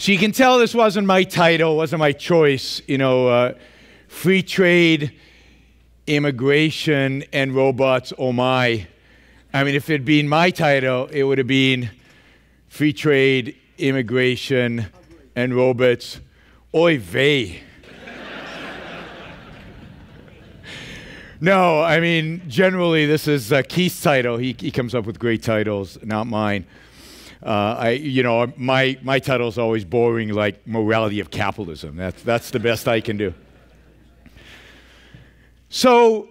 So you can tell this wasn't my title, wasn't my choice. You know, uh, free trade, immigration, and robots, oh my. I mean, if it had been my title, it would have been free trade, immigration, and robots, oy vey. no, I mean, generally, this is uh, Keith's title. He, he comes up with great titles, not mine. Uh, I, you know, my, my title is always boring, like morality of capitalism. That's, that's the best I can do. So,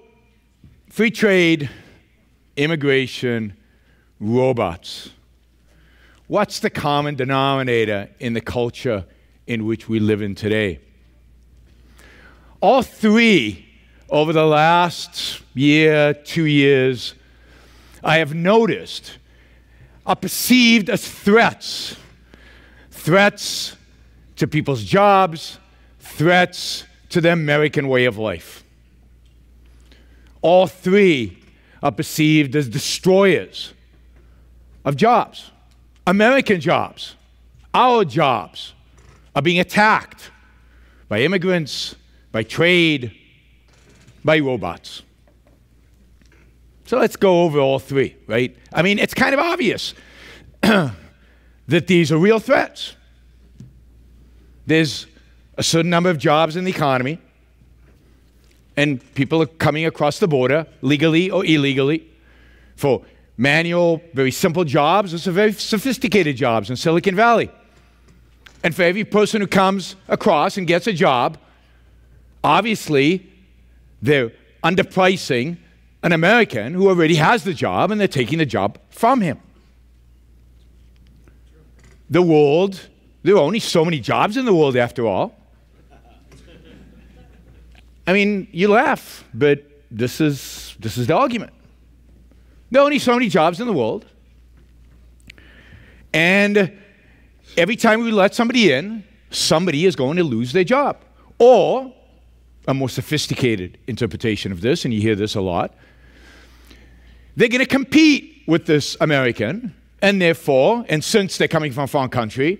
free trade, immigration, robots. What's the common denominator in the culture in which we live in today? All three, over the last year, two years, I have noticed are perceived as threats. Threats to people's jobs, threats to the American way of life. All three are perceived as destroyers of jobs. American jobs, our jobs, are being attacked by immigrants, by trade, by robots. So let's go over all three, right? I mean, it's kind of obvious that these are real threats. There's a certain number of jobs in the economy, and people are coming across the border, legally or illegally, for manual, very simple jobs or some very sophisticated jobs in Silicon Valley. And for every person who comes across and gets a job, obviously they're underpricing an American who already has the job and they're taking the job from him. The world, there are only so many jobs in the world after all. I mean, you laugh, but this is, this is the argument. There are only so many jobs in the world. And every time we let somebody in, somebody is going to lose their job. Or, a more sophisticated interpretation of this, and you hear this a lot, they're going to compete with this American, and therefore, and since they're coming from a foreign country,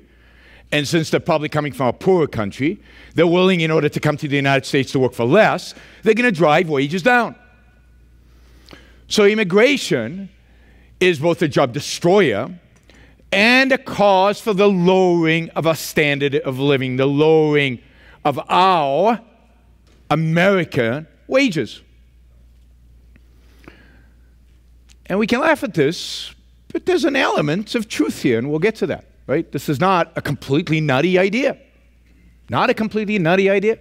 and since they're probably coming from a poorer country, they're willing, in order to come to the United States to work for less, they're going to drive wages down. So, immigration is both a job destroyer and a cause for the lowering of our standard of living, the lowering of our American wages. And we can laugh at this, but there's an element of truth here, and we'll get to that, right? This is not a completely nutty idea. Not a completely nutty idea.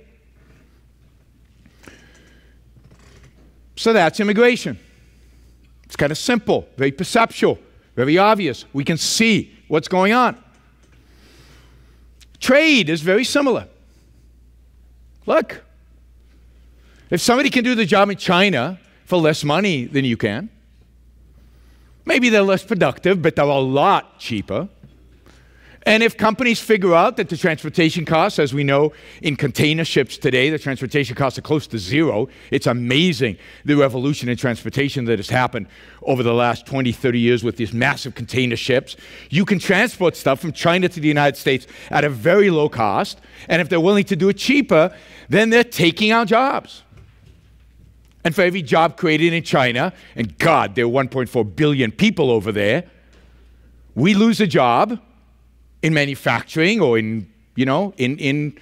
So that's immigration. It's kind of simple, very perceptual, very obvious. We can see what's going on. Trade is very similar. Look, if somebody can do the job in China for less money than you can, Maybe they're less productive, but they're a lot cheaper. And if companies figure out that the transportation costs, as we know in container ships today, the transportation costs are close to zero. It's amazing the revolution in transportation that has happened over the last 20, 30 years with these massive container ships. You can transport stuff from China to the United States at a very low cost. And if they're willing to do it cheaper, then they're taking our jobs. And for every job created in China, and God, there are 1.4 billion people over there, we lose a job in manufacturing or in, you know, in, in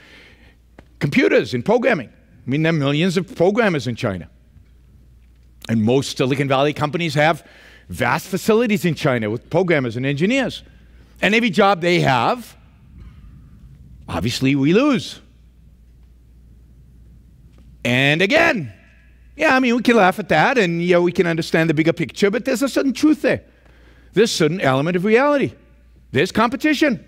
computers, in programming. I mean, there are millions of programmers in China. And most Silicon Valley companies have vast facilities in China with programmers and engineers. And every job they have, obviously, we lose. And again, yeah, I mean, we can laugh at that and yeah, we can understand the bigger picture, but there's a certain truth there. There's a certain element of reality. There's competition.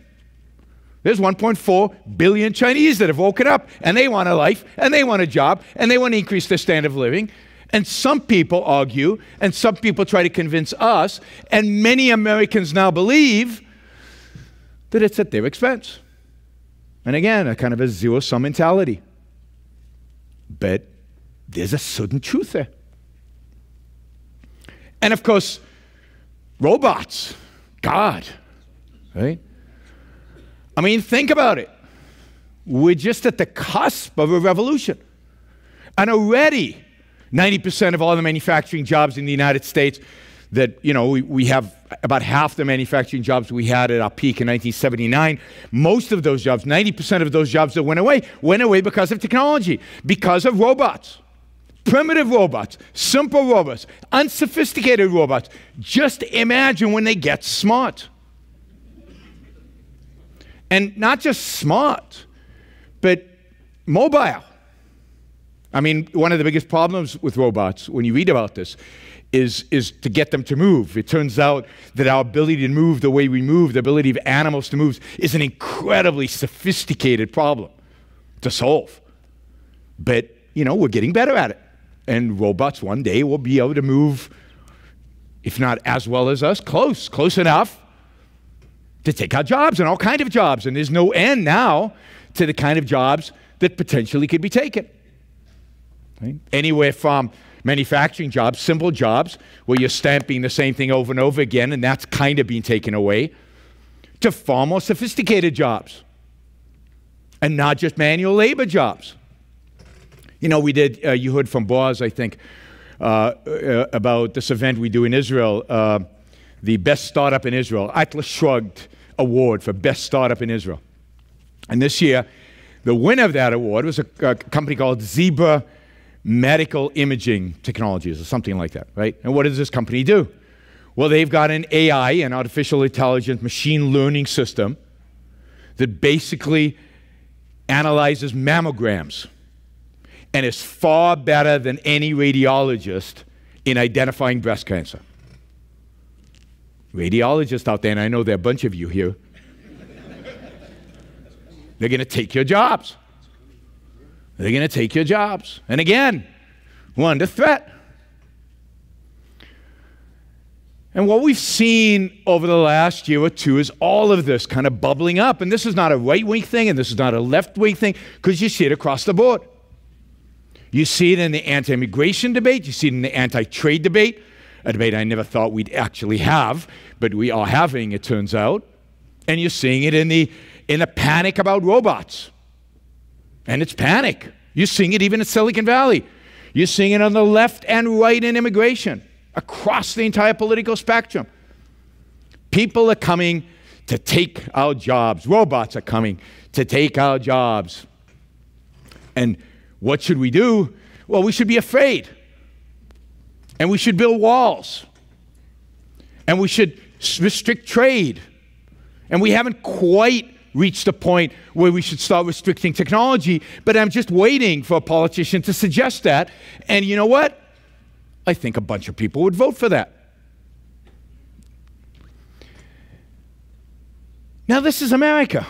There's 1.4 billion Chinese that have woken up and they want a life and they want a job and they want to increase their standard of living. And some people argue and some people try to convince us, and many Americans now believe that it's at their expense. And again, a kind of a zero sum mentality. But there's a certain truth there. And of course, robots, God, right? I mean, think about it. We're just at the cusp of a revolution. And already, 90% of all the manufacturing jobs in the United States that, you know, we, we have about half the manufacturing jobs we had at our peak in 1979. Most of those jobs, 90% of those jobs that went away, went away because of technology, because of robots. Primitive robots, simple robots, unsophisticated robots. Just imagine when they get smart. And not just smart, but mobile. I mean, one of the biggest problems with robots, when you read about this, is, is to get them to move. It turns out that our ability to move the way we move, the ability of animals to move, is an incredibly sophisticated problem to solve. But, you know, we're getting better at it. And robots one day will be able to move, if not as well as us, close, close enough to take our jobs and all kind of jobs. And there's no end now to the kind of jobs that potentially could be taken. Right? Anywhere from manufacturing jobs, simple jobs, where you're stamping the same thing over and over again, and that's kind of being taken away, to far more sophisticated jobs. And not just manual labor jobs. You know, we did, uh, you heard from Boaz, I think, uh, uh, about this event we do in Israel, uh, the best startup in Israel, Atlas Shrugged Award for best startup in Israel. And this year, the winner of that award was a, a company called Zebra Medical Imaging Technologies, or something like that, right? And what does this company do? Well, they've got an AI, an artificial intelligence machine learning system that basically analyzes mammograms and is far better than any radiologist in identifying breast cancer. Radiologists out there, and I know there are a bunch of you here, they're going to take your jobs. They're going to take your jobs. And again, we're under threat. And what we've seen over the last year or two is all of this kind of bubbling up. And this is not a right wing thing and this is not a left wing thing because you see it across the board. You see it in the anti immigration debate, you see it in the anti trade debate, a debate I never thought we'd actually have, but we are having, it turns out. And you're seeing it in the, in the panic about robots. And it's panic. You're seeing it even in Silicon Valley. You're seeing it on the left and right in immigration, across the entire political spectrum. People are coming to take our jobs. Robots are coming to take our jobs. And what should we do? Well, we should be afraid. And we should build walls. And we should restrict trade. And we haven't quite reached the point where we should start restricting technology, but I'm just waiting for a politician to suggest that. And you know what? I think a bunch of people would vote for that. Now, this is America.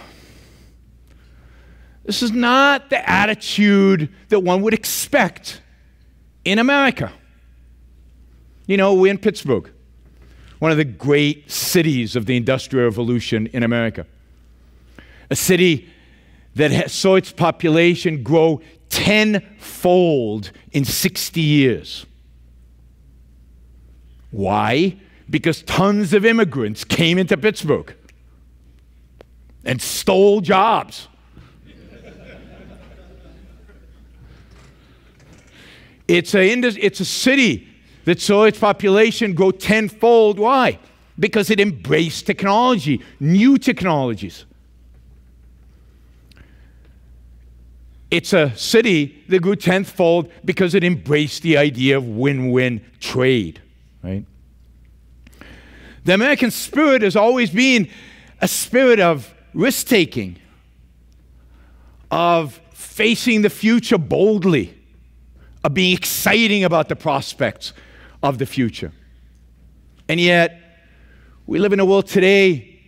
This is not the attitude that one would expect in America. You know, we're in Pittsburgh, one of the great cities of the Industrial Revolution in America. A city that saw its population grow tenfold in 60 years. Why? Because tons of immigrants came into Pittsburgh and stole jobs. It's a, it's a city that saw its population grow tenfold. Why? Because it embraced technology, new technologies. It's a city that grew tenfold because it embraced the idea of win win trade, right? The American spirit has always been a spirit of risk taking, of facing the future boldly of being exciting about the prospects of the future. And yet, we live in a world today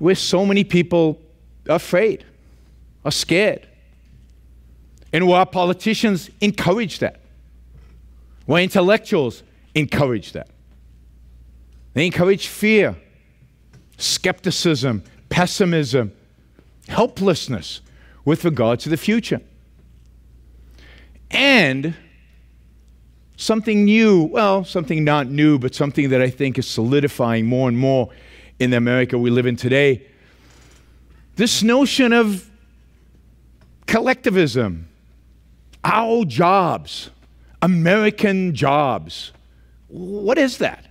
where so many people are afraid, are scared. And where our politicians encourage that, where intellectuals encourage that. They encourage fear, skepticism, pessimism, helplessness with regard to the future. And something new, well, something not new, but something that I think is solidifying more and more in the America we live in today. This notion of collectivism, our jobs, American jobs. What is that?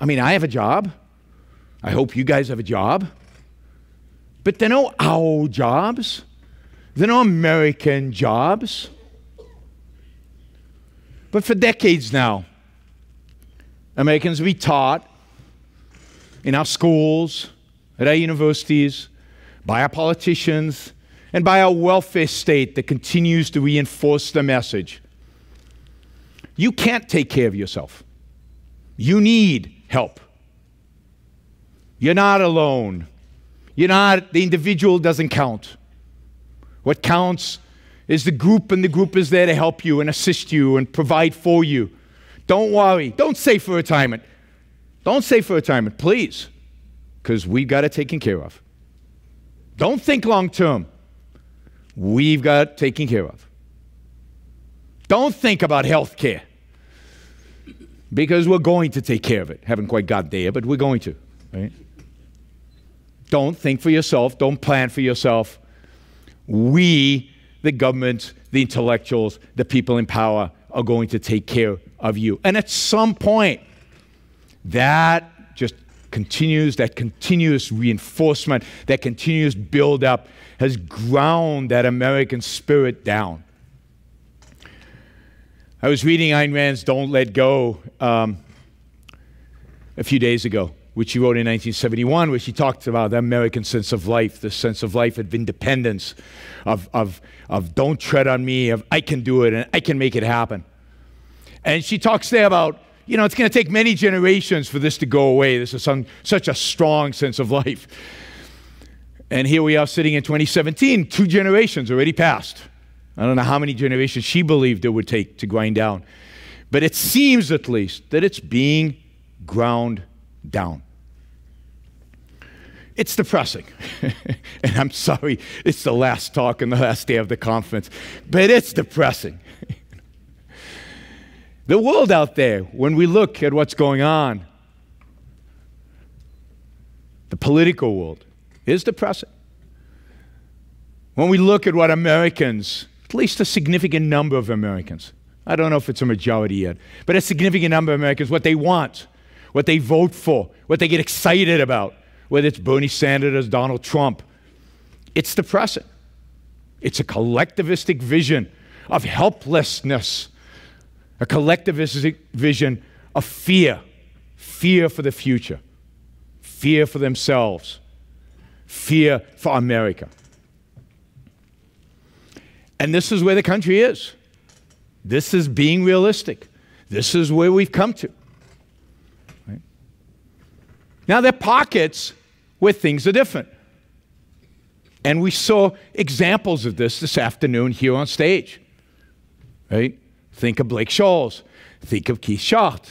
I mean, I have a job. I hope you guys have a job. But they're no our jobs. They're no American jobs. But for decades now, Americans be taught in our schools, at our universities, by our politicians, and by our welfare state that continues to reinforce the message. You can't take care of yourself. You need help. You're not alone. You're not, the individual doesn't count. What counts is the group, and the group is there to help you and assist you and provide for you. Don't worry. Don't say for retirement. Don't say for retirement, please, because we've got it taken care of. Don't think long term. We've got it taken care of. Don't think about health care because we're going to take care of it. Haven't quite got there, but we're going to. Right? Don't think for yourself. Don't plan for yourself. We, the government, the intellectuals, the people in power, are going to take care of you. And at some point, that just continues, that continuous reinforcement, that continuous build up has ground that American spirit down. I was reading Ayn Rand's Don't Let Go um, a few days ago, which she wrote in 1971, where she talked about the American sense of life, the sense of life of independence, of, of, of don't tread on me, of I can do it and I can make it happen. And she talks there about, you know, it's going to take many generations for this to go away. This is some, such a strong sense of life. And here we are sitting in 2017, two generations already passed. I don't know how many generations she believed it would take to grind down. But it seems, at least, that it's being ground down. It's depressing. and I'm sorry, it's the last talk and the last day of the conference, but it's depressing. the world out there, when we look at what's going on, the political world, is depressing. When we look at what Americans at least a significant number of Americans. I don't know if it's a majority yet, but a significant number of Americans, what they want, what they vote for, what they get excited about, whether it's Bernie Sanders Donald Trump. It's depressing. It's a collectivistic vision of helplessness, a collectivistic vision of fear, fear for the future, fear for themselves, fear for America. And this is where the country is. This is being realistic. This is where we've come to. Now, there are pockets where things are different. And we saw examples of this this afternoon here on stage. Right? Think of Blake Scholl. Think of Keith Shott.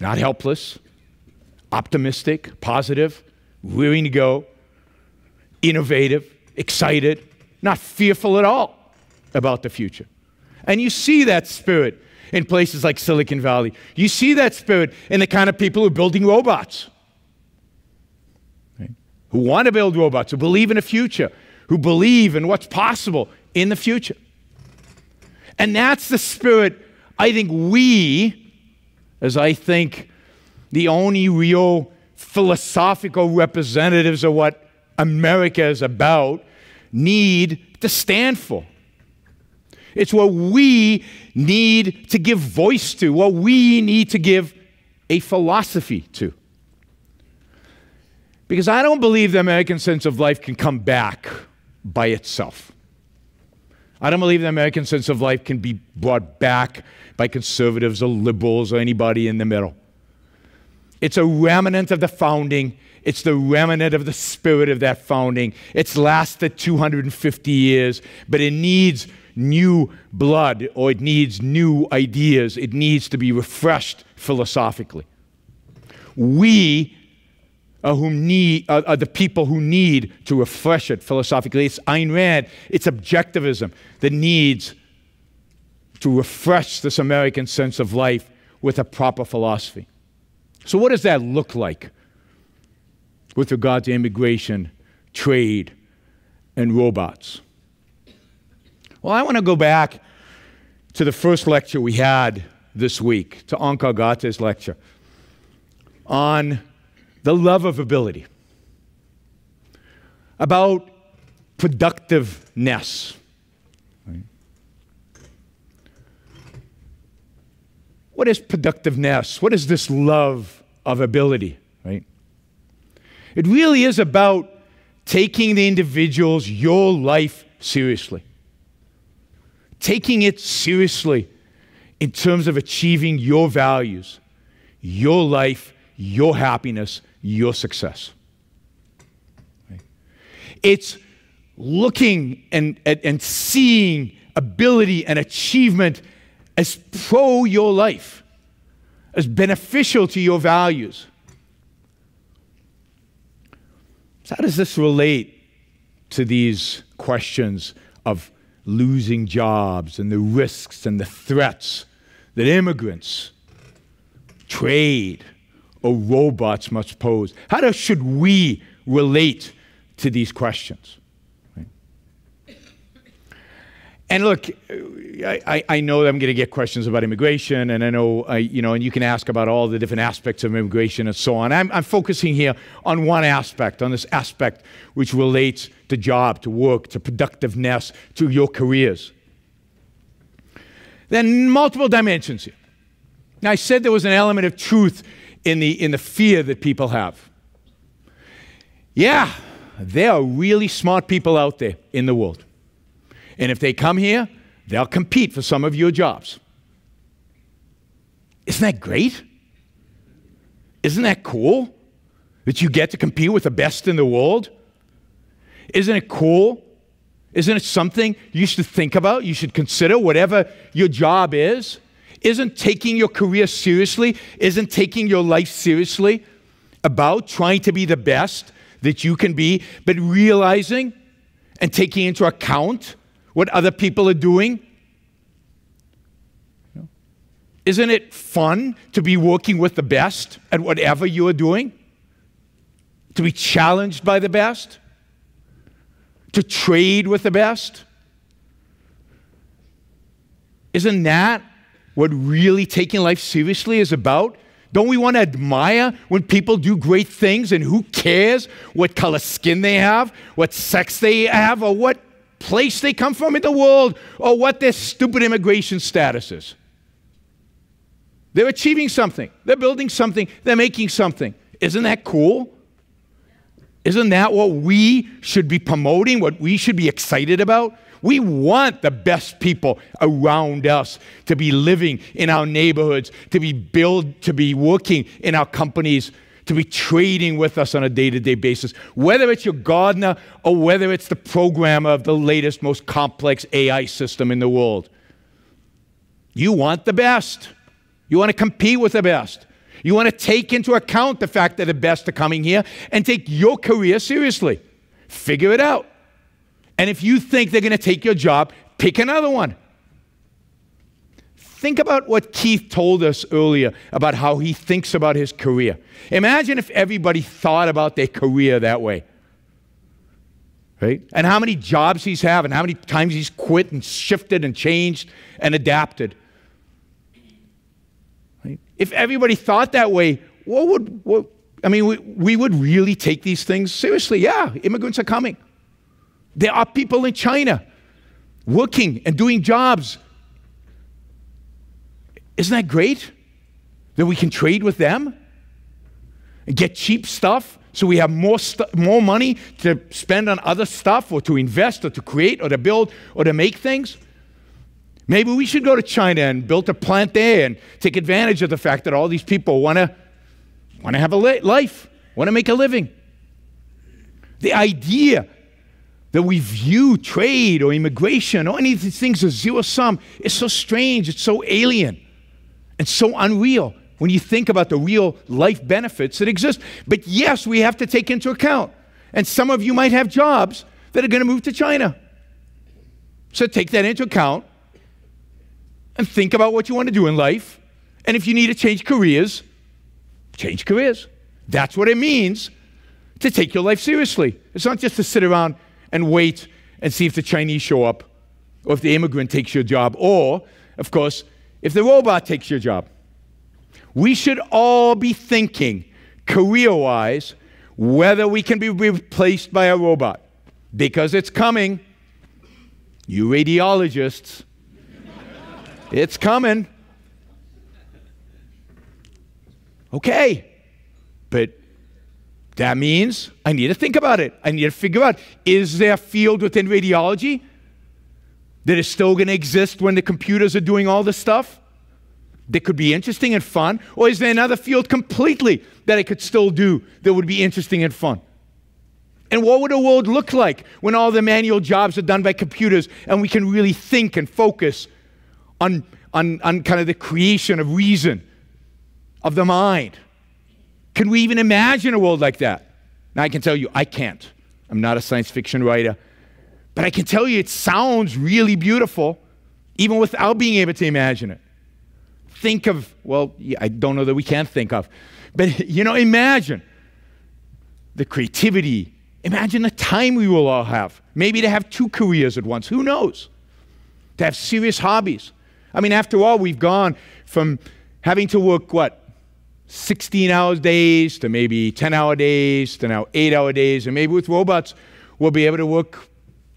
Not helpless, optimistic, positive, willing to go, innovative, excited, not fearful at all about the future. And you see that spirit in places like Silicon Valley. You see that spirit in the kind of people who are building robots? Who want to build robots, who believe in the future, who believe in what's possible in the future. And that's the spirit I think we, as I think the only real philosophical representatives of what America is about, need to stand for. It's what we need to give voice to, what we need to give a philosophy to. Because I don't believe the American sense of life can come back by itself. I don't believe the American sense of life can be brought back by conservatives or liberals or anybody in the middle. It's a remnant of the founding it's the remnant of the spirit of that founding. It's lasted 250 years, but it needs new blood or it needs new ideas. It needs to be refreshed philosophically. We Uh, who need, are, are the people who need to refresh it philosophically. It's Ayn Rand, it's objectivism that needs to refresh this American sense of life with a proper philosophy. So, what does that look like? with regard to immigration trade, and robots. Well, I want to go back to the first lecture we had this week, to Onkar Ghate's lecture on the love of ability, about productiveness. What is productiveness? What is this love of ability, right? It really is about taking the individual's, your life seriously. Taking it seriously in terms of achieving your values, your life, your happiness, your success. It's looking and, and, and seeing ability and achievement as pro your life, as beneficial to your values. So, how does this relate to these questions of losing jobs and the risks and the threats that immigrants, trade, or robots must pose? How do, should we relate to these questions? And look, I, I know I'm going to get questions about immigration, and I know, uh, you know, and you can ask about all the different aspects of immigration and so on. I'm, I'm focusing here on one aspect, on this aspect which relates to job, to work, to productiveness, to your careers. Then multiple dimensions here. Now, I said there was an element of truth in the, in the fear that people have. Yeah, there are really smart people out there in the world. And if they come here, they'll compete for some of your jobs. Isn't that great? Isn't that cool that you get to compete with the best in the world? Isn't it cool? Isn't it something you should think about? You should consider whatever your job is. Isn't taking your career seriously, isn't taking your life seriously about trying to be the best that you can be, but realizing and taking into account what other people are doing? Isn't it fun to be working with the best at whatever you are doing? To be challenged by the best? To trade with the best? Isn't that what really taking life seriously is about? Don't we want to admire when people do great things and who cares what color skin they have, what sex they have, or what place they come from in the world or what their stupid immigration status is. They're achieving something, they're building something, they're making something. Isn't that cool? Isn't that what we should be promoting, what we should be excited about? We want the best people around us to be living in our neighborhoods, to be build, to be working in our companies, to be trading with us on a day to day basis, whether it's your gardener or whether it's the programmer of the latest, most complex AI system in the world. You want the best. You want to compete with the best. You want to take into account the fact that the best are coming here and take your career seriously. Figure it out. And if you think they're going to take your job, pick another one. Think about what Keith told us earlier about how he thinks about his career. Imagine if everybody thought about their career that way. Right? And how many jobs he's had, and how many times he's quit and shifted and changed and adapted. Right? If everybody thought that way, what would, what, I mean, we, we would really take these things seriously. Yeah, immigrants are coming. There are people in China working and doing jobs isn't that great? That we can trade with them and get cheap stuff so we have more, more money to spend on other stuff or to invest or to create or to build or to make things? Maybe we should go to China and build a plant there and take advantage of the fact that all these people want to want to have a life, want to make a living. The idea that we view trade or immigration or any of these things as zero sum is so strange, it's so alien. It's so unreal when you think about the real life benefits that exist. But yes, we have to take into account. And some of you might have jobs that are going to move to China. So take that into account and think about what you want to do in life. And if you need to change careers, change careers. That's what it means to take your life seriously. It's not just to sit around and wait and see if the Chinese show up or if the immigrant takes your job or, of course, if the robot takes your job. We should all be thinking career wise whether we can be replaced by a robot because it's coming. You radiologists, it's coming. Okay, but that means I need to think about it. I need to figure out is there a field within radiology that is still going to exist when the computers are doing all this stuff? That could be interesting and fun? Or is there another field completely that I could still do that would be interesting and fun? And what would a world look like when all the manual jobs are done by computers and we can really think and focus on, on, on kind of the creation of reason, of the mind? Can we even imagine a world like that? Now, I can tell you, I can't. I'm not a science fiction writer. But I can tell you, it sounds really beautiful, even without being able to imagine it. Think of, well, I don't know that we can think of, but you know, imagine the creativity, Imagine the time we will all have. Maybe to have two careers at once. Who knows? To have serious hobbies. I mean, after all, we've gone from having to work, what, 16 hour days to maybe 10 hour days to now 8 hour days. And maybe with robots, we'll be able to work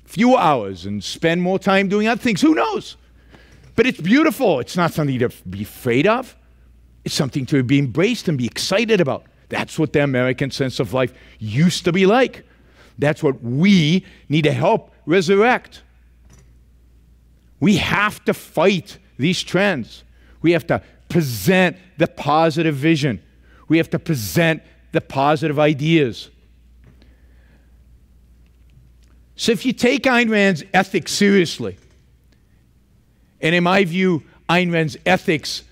fewer hours and spend more time doing other things. Who knows? But it's beautiful. It's not something to be afraid of, it's something to be embraced and be excited about. That's what the American sense of life used to be like. That's what we need to help resurrect. We have to fight these trends. We have to present the positive vision. We have to present the positive ideas. So, if you take Ayn Rand's ethics seriously, and in my view, Ayn Rand's ethics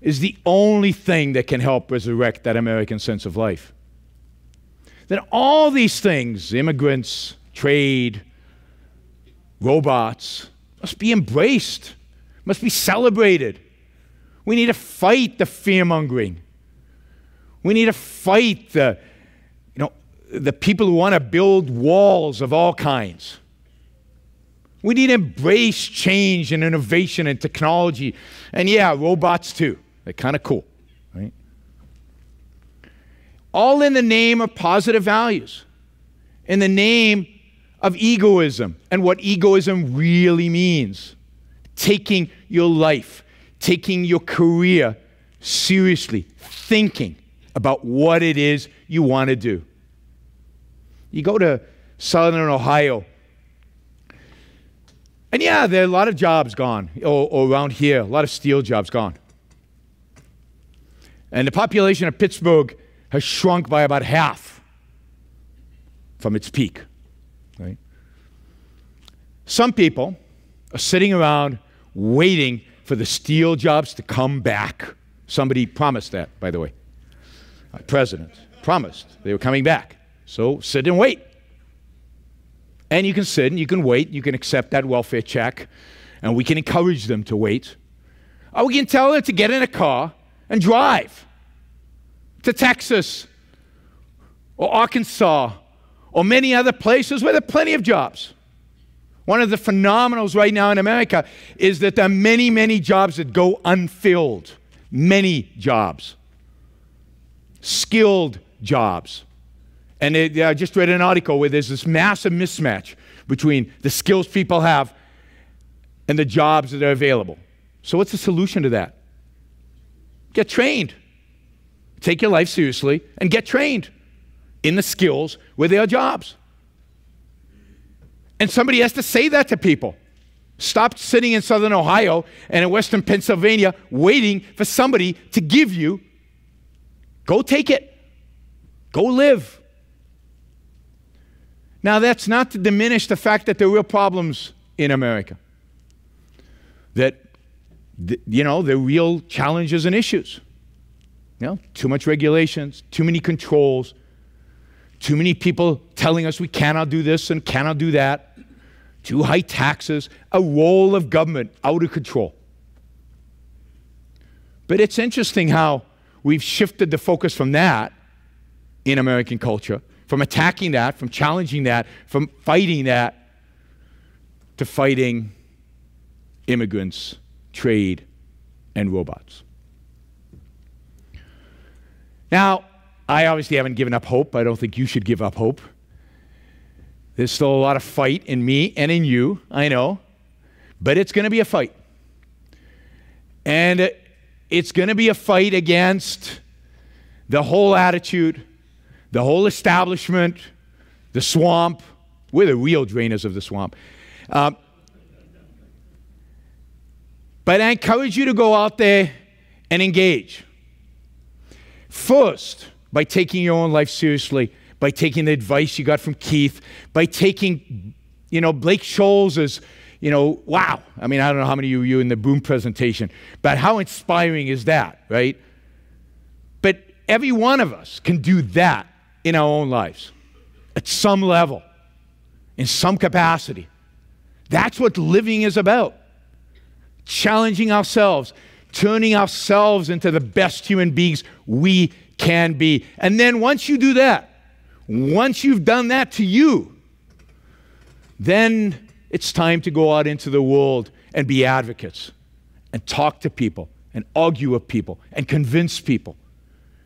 is the only thing that can help resurrect that American sense of life then all these things immigrants, trade, robots must be embraced, must be celebrated. We need to fight the fear mongering. We need to fight the, you know, the people who want to build walls of all kinds. We need to embrace change and innovation and technology. And yeah, robots too. They're kind of cool right? all in the name of positive values, in the name of egoism and what egoism really means. Taking your life, taking your career seriously, thinking about what it is you want to do. You go to Southern Ohio, and yeah, there are a lot of jobs gone, or, or around here, a lot of steel jobs gone. And the population of Pittsburgh has shrunk by about half from its peak. Right? Some people are sitting around waiting for the steel jobs to come back. Somebody promised that, by the way. A president promised they were coming back. So sit and wait. And you can sit and you can wait. You can accept that welfare check. And we can encourage them to wait. Or we can tell them to get in a car and drive to Texas or Arkansas or many other places where there are plenty of jobs. One of the phenomenals right now in America is that there are many, many jobs that go unfilled. Many jobs. Skilled jobs. And it, I just read an article where there's this massive mismatch between the skills people have and the jobs that are available. So, what's the solution to that? Get trained. Take your life seriously and get trained in the skills where there are jobs. And somebody has to say that to people. Stop sitting in southern Ohio and in western Pennsylvania waiting for somebody to give you. Go take it. Go live. Now, that's not to diminish the fact that there are real problems in America. That, you know, there are real challenges and issues. You know, too much regulations, too many controls, too many people telling us we cannot do this and cannot do that, too high taxes, a role of government out of control. But it's interesting how we've shifted the focus from that in American culture, from attacking that, from challenging that, from fighting that, to fighting immigrants, trade, and robots. Now, I obviously haven't given up hope. I don't think you should give up hope. There's still a lot of fight in me and in you, I know, but it's going to be a fight. And it's going to be a fight against the whole attitude, the whole establishment, the swamp. We're the real drainers of the swamp. Um, but I encourage you to go out there and engage. First, by taking your own life seriously, by taking the advice you got from Keith, by taking, you know, Blake Scholl's you know, wow. I mean, I don't know how many of you in the boom presentation, but how inspiring is that, right? But every one of us can do that in our own lives at some level, in some capacity. That's what living is about. Challenging ourselves, turning ourselves into the best human beings we can be. And then once you do that, once you've done that to you, then it's time to go out into the world and be advocates and talk to people and argue with people and convince people.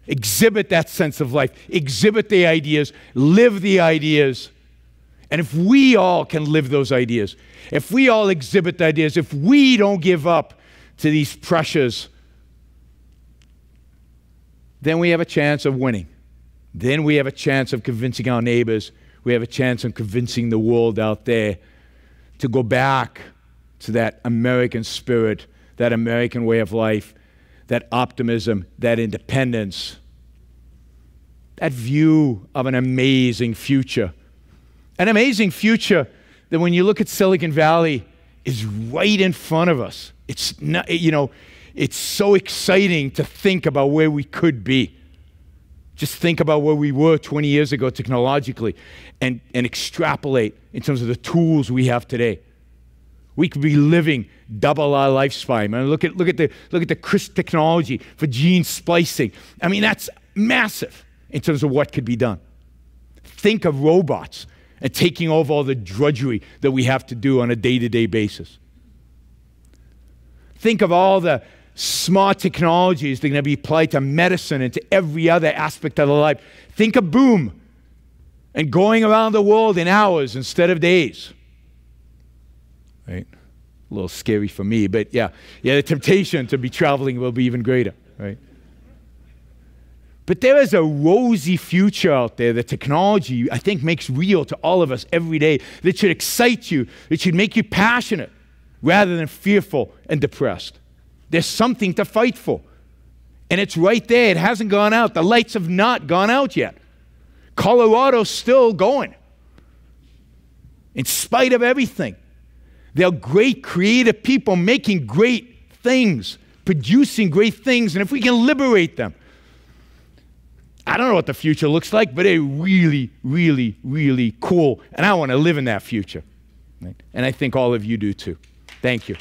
Exhibit that sense of life, exhibit the ideas, live the ideas. And if we all can live those ideas, if we all exhibit the ideas, if we don't give up to these pressures, then we have a chance of winning. Then we have a chance of convincing our neighbors. We have a chance of convincing the world out there to go back to that American spirit, that American way of life, that optimism, that independence, that view of an amazing future. An amazing future that when you look at Silicon Valley is right in front of us. It's not, you know, it's so exciting to think about where we could be. Just think about where we were 20 years ago technologically and, and extrapolate in terms of the tools we have today. We could be living double our lifespan. I mean, look at, look at, the, look at the CRISPR technology for gene splicing. I mean, that's massive in terms of what could be done. Think of robots and taking over all the drudgery that we have to do on a day to day basis. Think of all the smart technologies that are going to be applied to medicine and to every other aspect of the life. Think of boom and going around the world in hours instead of days. Right? A little scary for me, but yeah, yeah, the temptation to be traveling will be even greater, right? But there is a rosy future out there that technology, I think, makes real to all of us every day that should excite you, that should make you passionate rather than fearful and depressed. There's something to fight for. And it's right there. It hasn't gone out. The lights have not gone out yet. Colorado's still going. In spite of everything. They're great creative people making great things, producing great things. And if we can liberate them, I don't know what the future looks like, but it's really, really, really cool. And I want to live in that future. And I think all of you do too. Thank you.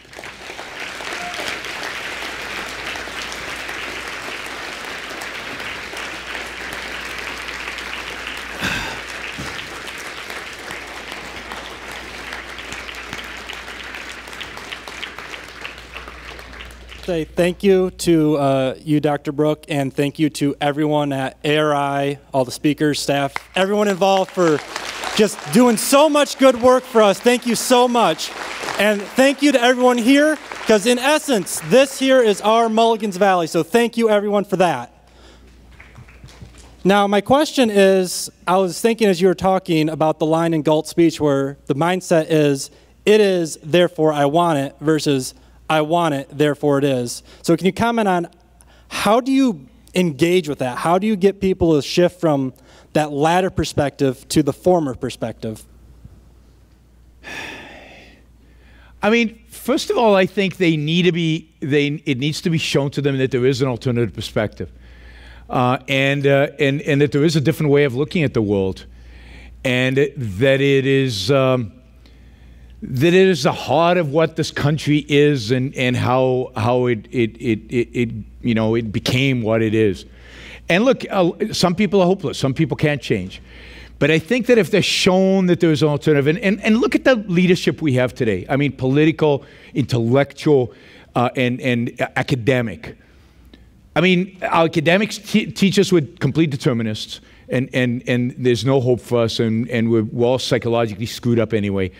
Say thank you to uh, you, Dr. Brook, and thank you to everyone at ARI, all the speakers, staff, everyone involved for just doing so much good work for us. Thank you so much. And thank you to everyone here, because in essence, this here is our Mulligan's Valley. So thank you, everyone, for that. Now, my question is I was thinking as you were talking about the line in Galt's speech where the mindset is, it is, therefore I want it, versus I want it, therefore it is. So, can you comment on how do you engage with that? How do you get people to shift from that latter perspective to the former perspective? I mean, first of all, I think they need to be, they, it needs to be shown to them that there is an alternative perspective. Uh, and, uh, and, and that there is a different way of looking at the world. And that it is, um, that it is the heart of what this country is and, and how, how it, it, it, it, it, you know, it became what it is. And look, uh, some people are hopeless. Some people can't change. But I think that if they're shown that there's an alternative, and, and, and look at the leadership we have today. I mean, political, intellectual, uh, and, and academic. I mean, our academics teach us we're complete determinists, and, and, and there's no hope for us, and, and we're, we're all psychologically screwed up anyway.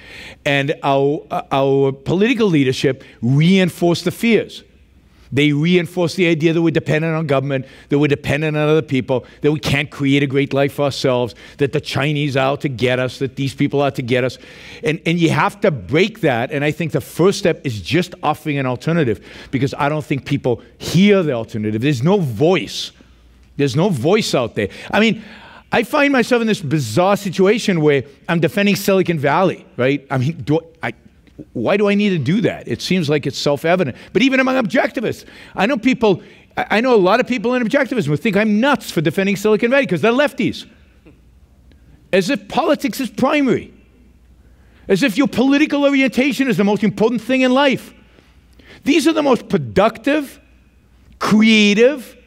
And our, our political leadership reinforce the fears. They reinforce the idea that we're dependent on government, that we're dependent on other people, that we can't create a great life for ourselves, that the Chinese are out to get us, that these people are out to get us. And, and you have to break that. And I think the first step is just offering an alternative because I don't think people hear the alternative. There's no voice. There's no voice out there. I mean, I find myself in this bizarre situation where I'm defending Silicon Valley, right? I mean, do I, why do I need to do that? It seems like it's self evident. But even among objectivists, I know people, I know a lot of people in objectivism who think I'm nuts for defending Silicon Valley because they're lefties. As if politics is primary. As if your political orientation is the most important thing in life. These are the most productive, creative,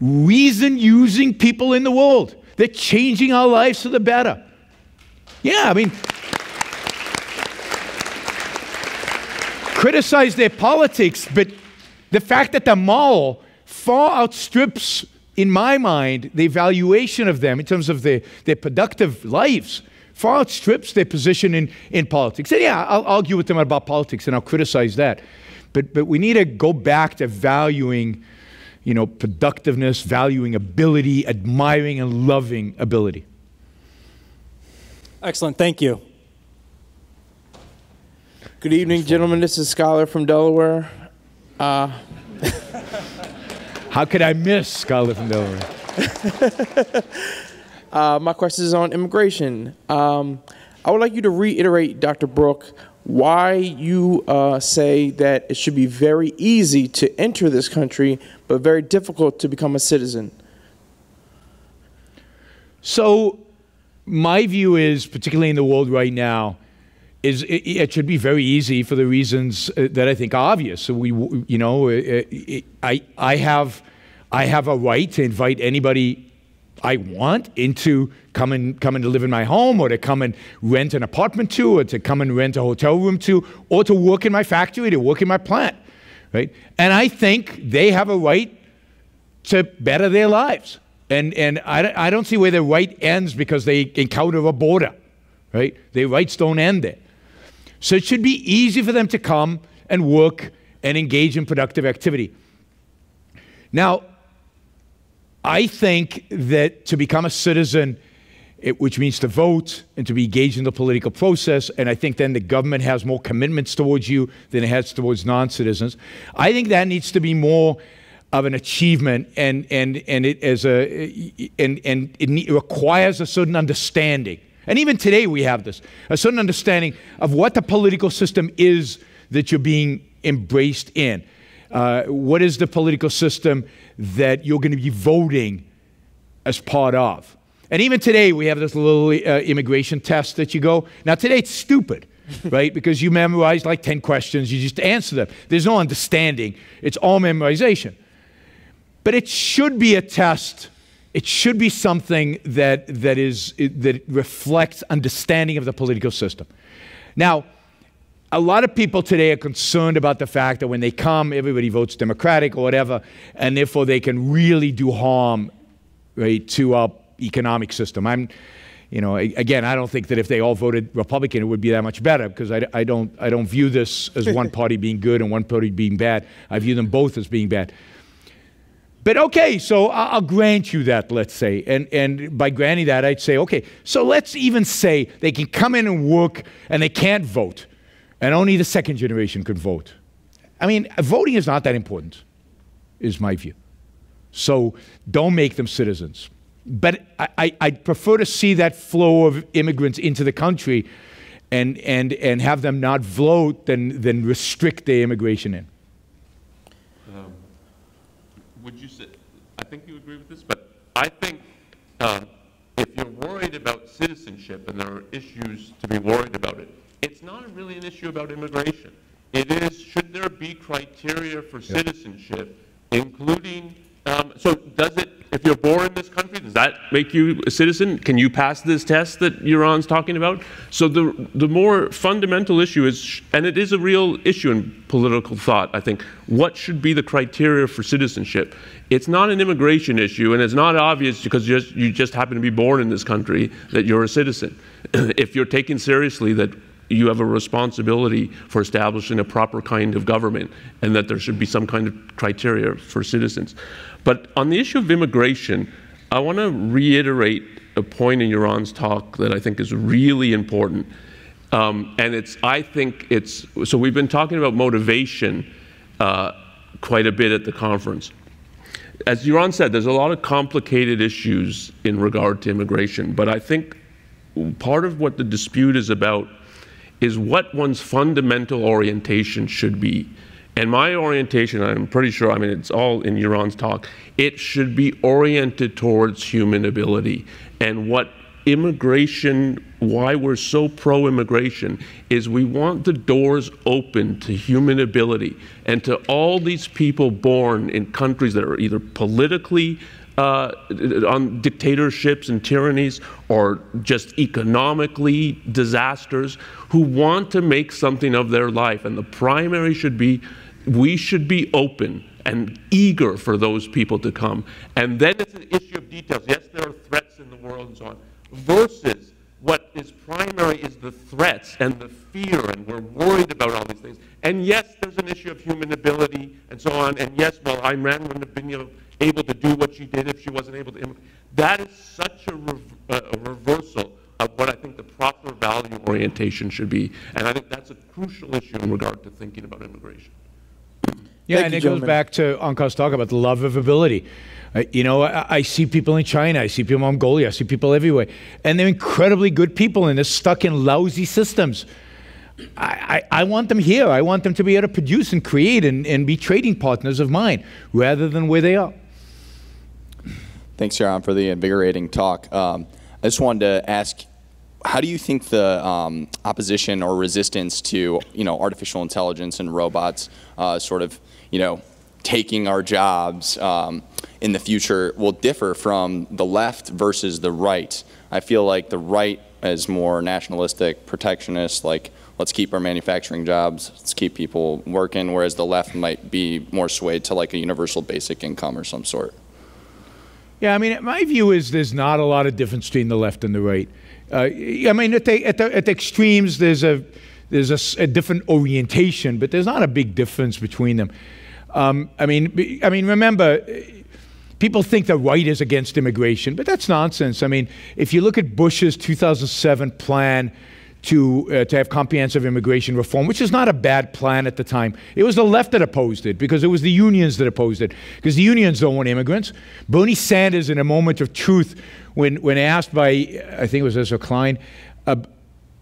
reason using people in the world. They're changing our lives for the better. Yeah, I mean, criticize their politics, but the fact that the mall far outstrips, in my mind, the evaluation of them in terms of their, their productive lives, far outstrips their position in, in politics. And yeah, I'll argue with them about politics and I'll criticize that. But, but we need to go back to valuing you know, productiveness, valuing ability, admiring and loving ability. Excellent. Thank you. Good evening, gentlemen. This is Scholar from Delaware. Uh, How could I miss Scholar from Delaware? uh, my question is on immigration. Um, I would like you to reiterate, Dr. Brook, why you uh, say that it should be very easy to enter this country, but very difficult to become a citizen. So, my view is, particularly in the world right now, is it, it, should be very easy for the reasons uh, that I think are obvious. So we, you know, uh, uh, I, I have, I have a right to invite anybody I want into come and and live in my home, or to come and rent an apartment to, or to come and rent a hotel room to, or to work in my factory, to work in my plant, right? And I think they have a right to better their lives. And, and I, I don't see where their right ends because they encounter a border, right? Their rights don't end there. So it should be easy for them to come and work and engage in productive activity. Now, I think that to become a citizen, it, which means to vote and to be engaged in the political process, and I think then the government has more commitments towards you than it has towards non citizens. I think that needs to be more of an achievement and, and, and it as a and, and it requires a certain understanding and even today we have this a certain understanding of what the political system is that you're being embraced in. Uh, what is the political system that you're going to be voting as part of? And even today, we have this little uh, immigration test that you go. Now, today it's stupid, right? Because you memorize like 10 questions, you just answer them. There's no understanding, it's all memorization. But it should be a test it should be something that, that, is, that reflects understanding of the political system. Now, a lot of people today are concerned about the fact that when they come, everybody votes Democratic or whatever, and therefore they can really do harm right, to our economic system. I'm, you know, again, I don't think that if they all voted Republican, it would be that much better because I, I, don't, I don't view this as one party being good and one party being bad. I view them both as being bad. But okay, so I'll grant you that, let's say. And, and by granting that, I'd say, okay, so let's even say they can come in and work and they can't vote, and only the second generation could vote. I mean, voting is not that important, is my view. So don't make them citizens. But I, I, I prefer to see that flow of immigrants into the country and, and, and have them not vote than, than restrict their immigration in. would you say, I think you agree with this, but I think uh, if you're worried about citizenship and there are issues to be worried about it, not really an issue about immigration. It is, should there be criteria for citizenship, including Um, so does it, if you're born in this country, does that make you a citizen? Can you pass this test that Yaron's talking about? So the, the more fundamental issue is, and it is a real issue in political thought, I think, what should be the criteria for citizenship? It's not an immigration issue, and it's not obvious because you just, you just happen to be born in this country that you're a citizen. if you're taken seriously that you have a responsibility for establishing a proper kind of government and that there should be some kind of criteria for citizens. But on the issue of immigration, I want to reiterate a point in Yaron's talk that I think is really important. Um, and it's, I think it's, so we've been talking about motivation uh, quite a bit at the conference. As Yaron said, there's a lot of complicated issues in regard to immigration, but I think part of what the dispute is about is what one's fundamental orientation should be. And my orientation, I'm pretty sure, I mean, it's all in Yaron's talk, it should be oriented towards human ability. And what immigration, why we're so pro immigration, is we want the doors open to human ability and to all these people born in countries that are either politically uh, on dictatorships and tyrannies or just economically disasters who want to make something of their life. And the primary should be we should be open and eager for those people to come. And then it's an issue of details. Yes, there are threats in the world and so on. Versus what is primary is the threats and the fear, and we're worried about all these things. And yes, there's an issue of human ability and so on. And yes, well, Ayn Rand wouldn't have been able to do what she did if she wasn't able to. That is such a, a reversal of what I think the proper value orientation should be. And I think that's a crucial issue in regard to thinking about immigration. Yeah, Thank and you, it goes back to Onkar's talk about the love of ability. Uh, you know, I, I see people in China, I see people in Mongolia, I see people everywhere, and they're incredibly good people, and they're stuck in lousy systems. I, I, I want them here. I want them to be able to produce and create and, and be trading partners of mine rather than where they are. Thanks, Yaron, for the invigorating talk. Um, I just wanted to ask, how do you think the um, opposition or resistance to, you know, artificial intelligence and robots, uh, sort of, you know, taking our jobs um, in the future will differ from the left versus the right? I feel like the right is more nationalistic, protectionist, like let's keep our manufacturing jobs, let's keep people working, whereas the left might be more swayed to like a universal basic income or some sort. Yeah, I mean, my view is there's not a lot of difference between the left and the right. Uh, I mean, at the, at the, at the extremes, there's a there's a a, different orientation, but there's not a big difference between them. Um, I mean, I mean, remember, eh, people think the right is against immigration, but that's nonsense. I mean, if you look at Bush's 2007 plan to, uh, to have comprehensive immigration reform, which is not a bad plan at the time. It was the left that opposed it because it was the unions that opposed it because the unions don't want immigrants. Bernie Sanders, in a moment of truth, when, when asked by, I think it was Ezra Klein, ab-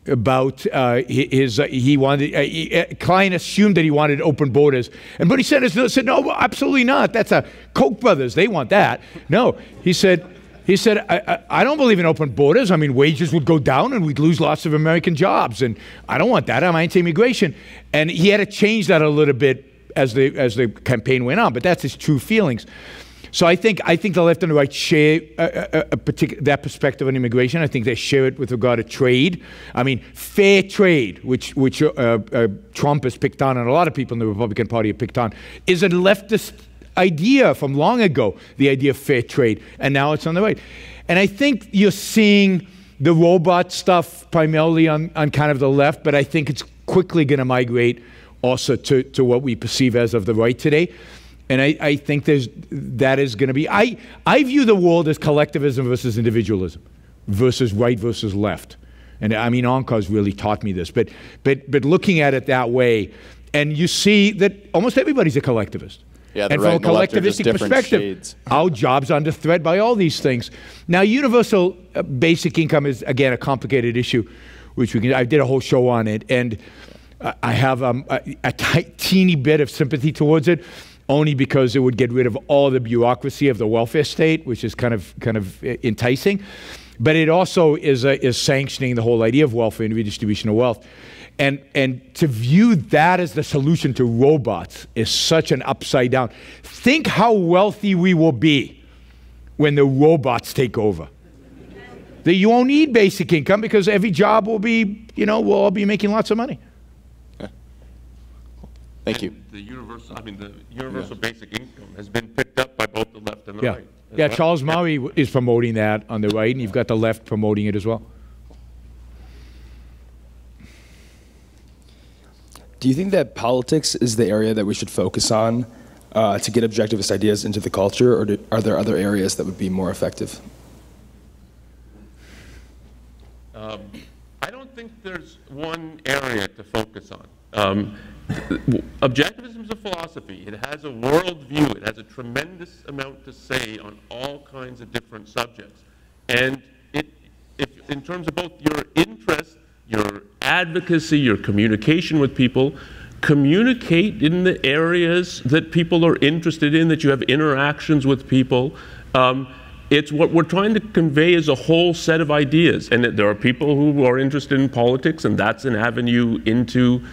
about uh, his, uh, he wanted, uh, he, uh, Klein assumed that he wanted open borders. And Bernie Sanders said, no, absolutely not. That's a Koch brothers. They want that. No, he said, he said, I, I, I don't believe in open borders. I mean, wages would go down and we'd lose lots of American jobs. And I don't want that. I'm anti-immigration. And he had to change that a little bit as the, as the campaign went on. But that's his true feelings. So I think I think the left and the right share a, a, a partic- that perspective on immigration. I think they share it with regard to trade. I mean, fair trade, which which uh, uh, Trump has picked on, and a lot of people in the Republican Party have picked on, is a leftist idea from long ago. The idea of fair trade, and now it's on the right. And I think you're seeing the robot stuff primarily on, on kind of the left, but I think it's quickly going to migrate also to, to what we perceive as of the right today. And I, I think there's, that is going to be, I, I view the world as collectivism versus individualism, versus right versus left. And I mean, Onkar's really taught me this, but, but, but looking at it that way, and you see that almost everybody's a collectivist. Yeah, and right from a the left are just collectivistic perspective, shades. our jobs are under threat by all these things. Now, universal uh, basic income is again a complicated issue, which we can. I did a whole show on it, and I- have um, a, a teeny bit of sympathy towards it, only because it would get rid of all the bureaucracy of the welfare state, which is kind of kind of uh, enticing. But it also is uh, is sanctioning the whole idea of welfare and redistribution of wealth. And, and to view that as the solution to robots is such an upside down. Think how wealthy we will be when the robots take over. That you won't need basic income because every job will be, you know, we'll all be making lots of money. Thank you. The universal, I mean, the universal basic income has been picked up by both the left and the Yeah. right. as Yeah, well. Charles Murray is promoting that on the right, and you've got the left promoting it as well. Do you think that politics is the area that we should focus on uh, to get objectivist ideas into the culture, or do, are there other areas that would be more effective? I don't think there's one area to focus on. Um, objectivism is a philosophy. It has a worldview. It has a tremendous amount to say on all kinds of different subjects. And it, if, in terms of both your interest, your advocacy, your communication with people, communicate in the areas that people are interested in, that you have interactions with people. Um, it's what we're trying to convey is a whole set of ideas. And there are people who are interested in politics, and that's an avenue into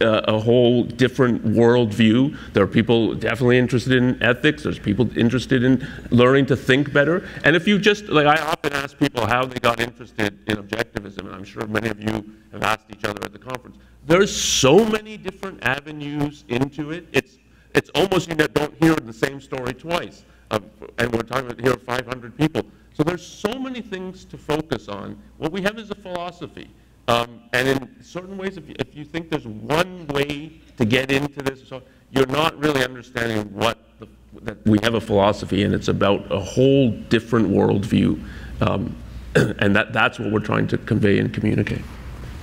uh, a whole different worldview. There are people definitely interested in ethics. There's people interested in learning to think better. And if you just, like, I often ask people how they got interested in objectivism, and I'm sure many of you have asked each other at the conference. There's so many different avenues into it. It's, it's almost you don't hear the same story twice and we're talking about here 500 people. So there's so many things to focus on. What we have is a philosophy. Um, and in certain ways, if you, if you think there's one way to get into this, so you're not really understanding what the, that we have a philosophy and it's about a whole different worldview. Um, and that, that's what we're trying to convey and communicate.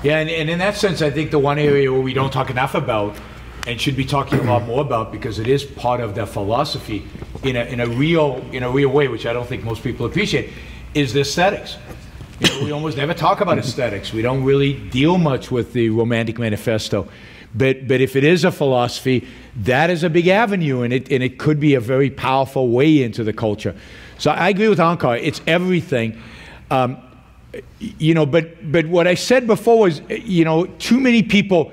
Yeah, and, and in that sense, I think the one area where we don't talk enough about and should be talking a lot more about because it is part of their philosophy in a, in a real in a real way, which I don't think most people appreciate, is the aesthetics. You know, we almost never talk about aesthetics. We don't really deal much with the Romantic Manifesto. But, but if it is a philosophy, that is a big avenue, and it, and it could be a very powerful way into the culture. So I agree with Onkar. It's everything. Um, you know, but, but what I said before was, you know, too many people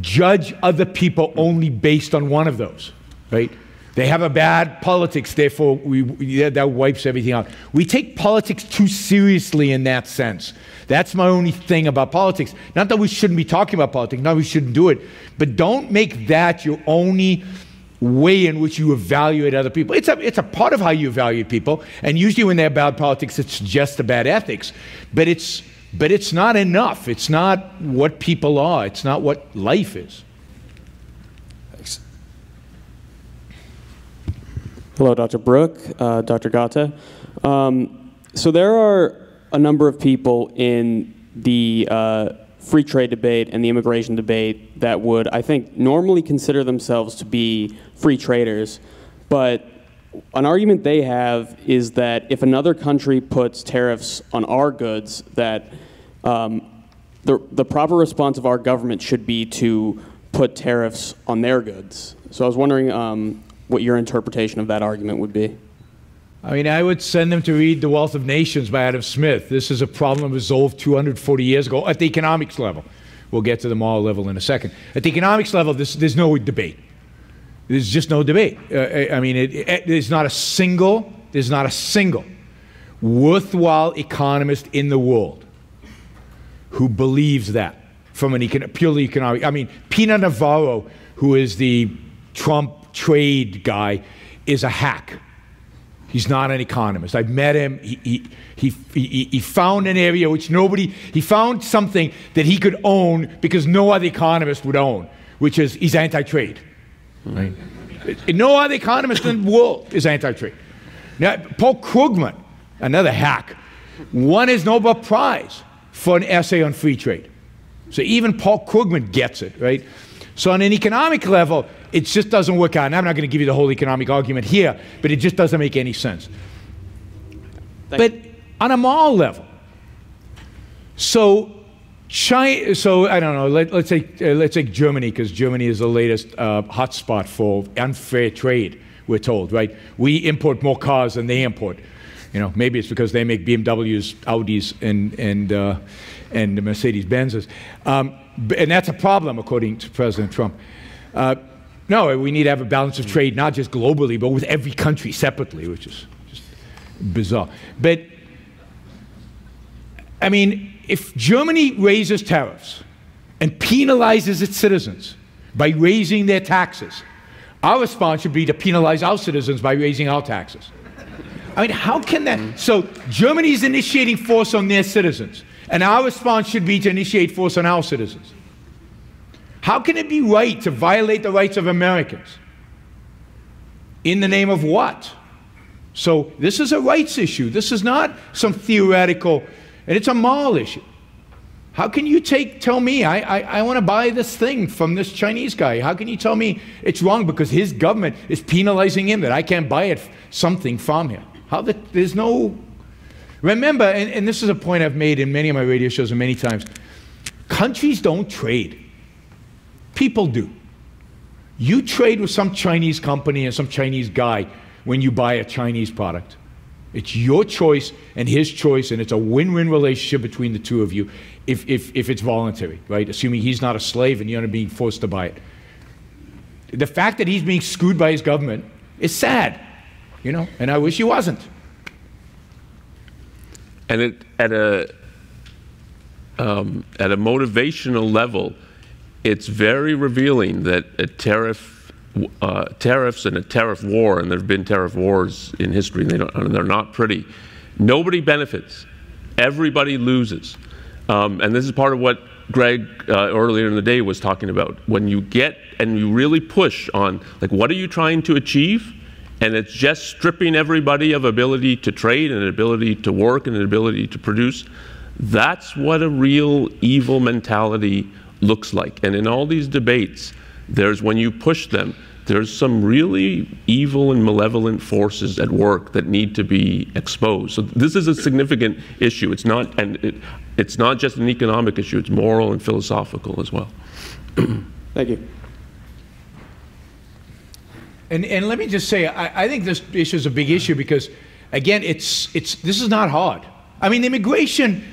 judge other people only based on one of those, right? They have a bad politics, therefore we, we, that wipes everything out. We take politics too seriously in that sense. That's my only thing about politics. Not that we shouldn't be talking about politics, not we shouldn't do it, but don't make that your only way in which you evaluate other people. It's a, it's a part of how you evaluate people, and usually when they're bad politics, it's just a bad ethics. But it's, but it's not enough. It's not what people are. It's not what life is. Thanks. Hello, Dr. Brook, uh, Dr. Ghate. Um, so there are a number of people in the uh, free trade debate and the immigration debate that would, I think, normally consider themselves to be free traders, but an argument they have is that if another country puts tariffs on our goods, that um, the, the proper response of our government should be to put tariffs on their goods. So I was wondering um, what your interpretation of that argument would be. I mean, I would send them to read The Wealth of Nations by Adam Smith. This is a problem resolved 240 years ago at the economics level. We'll get to the moral level in a second. At the economics level, this, there's no debate. There's just no debate. Uh, I I mean, it, it, there's not a single, there's not a single worthwhile economist in the world who believes that from an econ- purely economic. I mean, Peter Navarro, who is the Trump trade guy, is a hack. He's not an economist. I've met him. He, he, he, he, he found an area which nobody, he found something that he could own because no other economist would own, which is he's anti trade. Right? No other economist in the world is anti trade. Now, Paul Krugman, another hack, won his Nobel Prize for an essay on free trade. So even Paul Krugman gets it, right? So on an economic level, it just doesn't work out. And I'm not going to give you the whole economic argument here, but it just doesn't make any sense. but on a moral level, so China, so I don't know. Let, us take uh, let's take Germany because Germany is the latest uh, hotspot for unfair trade. We're told, right? We import more cars than they import. You know, maybe it's because they make BMWs, Audis, and and uh, and Mercedes Benzes, um, and that's a problem according to President Trump. Uh, no, we need to have a balance of trade, not just globally, but with every country separately, which is just bizarre. But I mean, if Germany raises tariffs and penalizes its citizens by raising their taxes, our response should be to penalize our citizens by raising our taxes. I mean, how can that? So Germany is initiating force on their citizens, and our response should be to initiate force on our citizens. How can it be right to violate the rights of Americans? In the name of what? So this is a rights issue. This is not some theoretical, and it's a moral issue. How can you take tell me I, I, I want to buy this thing from this Chinese guy? How can you tell me it's wrong because his government is penalizing him that I can't buy it something from him? How the, there's no remember, and, and this is a point I've made in many of my radio shows and many times. Countries don't trade. People do. You trade with some Chinese company and some Chinese guy when you buy a Chinese product. It's your choice and his choice, and it's a win win relationship between the two of you if, if, if it's voluntary, right? Assuming he's not a slave and you're not being forced to buy it. The fact that he's being screwed by his government is sad, you know, and I wish he wasn't. And it, at a um, at a motivational level, it's very revealing that a tariff uh, tariffs and a tariff war, and there have been tariff wars in history, and, they don't, and they're not pretty. Nobody benefits. Everybody loses. Um, and this is part of what Greg uh, earlier in the day was talking about. When you get and you really push on, like, what are you trying to achieve? And it's just stripping everybody of ability to trade and an ability to work and an ability to produce. That's what a real evil mentality looks like. And in all these debates, there's when you push them, there's some really evil and malevolent forces at work that need to be exposed. So this is a significant issue. It's not, and it, it's not just an economic issue. It's moral and philosophical as well. Thank you. And, and let me just say, I, I think this issue is a big issue because, again, it's, it's, this is not hard. I mean, immigration,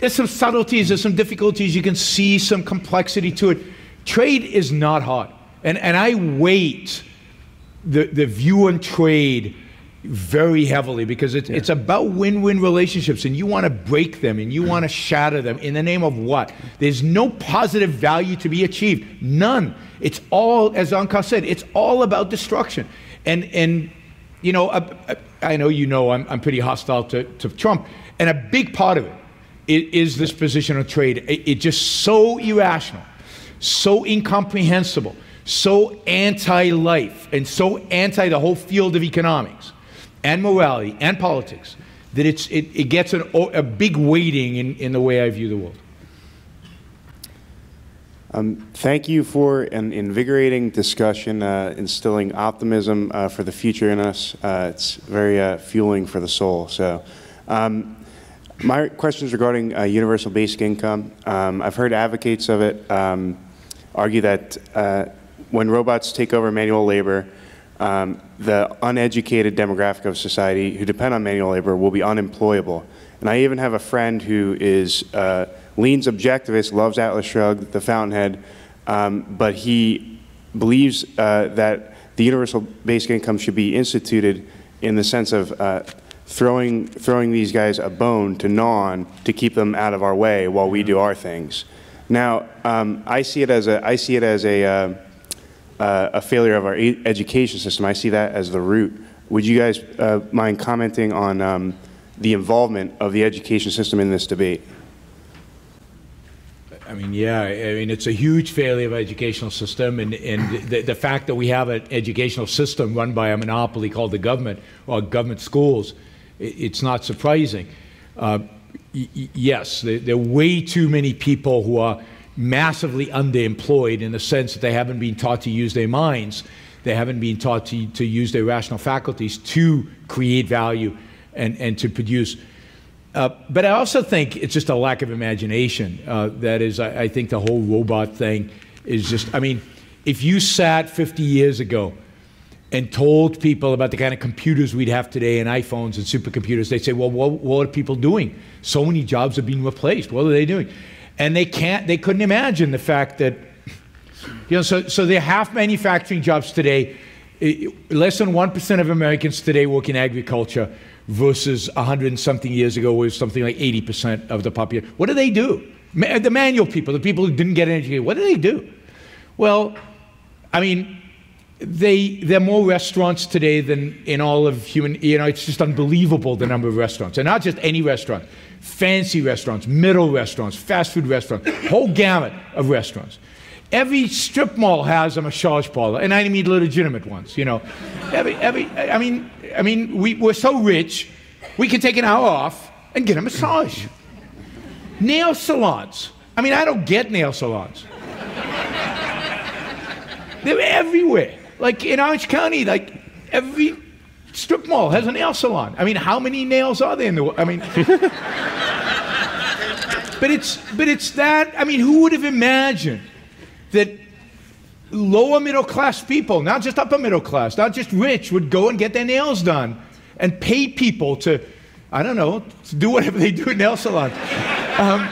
there's some subtleties, there's some difficulties, you can see some complexity to it. Trade is not hard. And, and I weight the, the view on trade very heavily because it's, yeah. it's about win win relationships and you want to break them and you mm. want to shatter them in the name of what? There's no positive value to be achieved. None. It's all, as Onkar said, it's all about destruction. And, and you know, I, I know you know I'm, I'm pretty hostile to, to Trump. And a big part of it is this position on trade. It's just so irrational so incomprehensible, so anti life, and so anti the whole field of economics and morality and politics that it's, it, it gets an, a big weighting in, in the way I view the world. Um, thank you for an invigorating discussion, uh, instilling optimism uh, for the future in us. Uh, it's very uh, fueling for the soul. So, um, my question is regarding uh, universal basic income. Um, I've heard advocates of it um, argue that uh, when robots take over manual labor, um, the uneducated demographic of society who depend on manual labor will be unemployable. And I even have a friend who is uh, leans objectivist, loves Atlas Shrugged, the Fountainhead, um, but he believes uh, that the universal basic income should be instituted in the sense of uh, throwing throwing these guys a bone to gnaw on to keep them out of our way while we do our things. Now, um, I see it as a, I see it as a, uh, uh, a failure of our e education system. I see that as the root. Would you guys uh, mind commenting on um, the involvement of the education system in this debate? I mean, yeah, I mean, it's a huge failure of educational system, and, and the, the fact that we have an educational system run by a monopoly called the government or government schools, it, it's not surprising. Uh, yes, there, are way too many people who are massively underemployed in the sense that they haven't been taught to use their minds. They haven't been taught to, to use their rational faculties to create value and, and to produce. Uh, but I also think it's just a lack of imagination. Uh, that is, I, I think the whole robot thing is just, I mean, if you sat 50 years ago and told people about the kind of computers we'd have today and iPhones and supercomputers, they'd say, well, what, what are people doing? So many jobs are being replaced. What are they doing? And they can't, they couldn't imagine the fact that, you know, so, so they're half manufacturing jobs today. Less than 1% of Americans today work in agriculture versus 100 and something years ago was something like 80% of the population. What do they do? The manual people, the people who didn't get an education, what do they do? Well, I mean, they there are more restaurants today than in all of human. You know, it's just unbelievable the number of restaurants, and not just any restaurant, fancy restaurants, middle restaurants, fast food restaurants, whole gamut of restaurants. Every strip mall has a massage parlor, and I mean legitimate ones. You know, every every. I mean, I mean, we, we're so rich, we can take an hour off and get a massage. Nail salons. I mean, I don't get nail salons. They're everywhere. Like in Orange County, like every strip mall has a nail salon. I mean, how many nails are there in the? wo- I mean, but it's but it's that. I mean, who would have imagined that lower middle class people, not just upper middle class, not just rich, would go and get their nails done and pay people to, I don't know, to do whatever they do in nail salons. Um,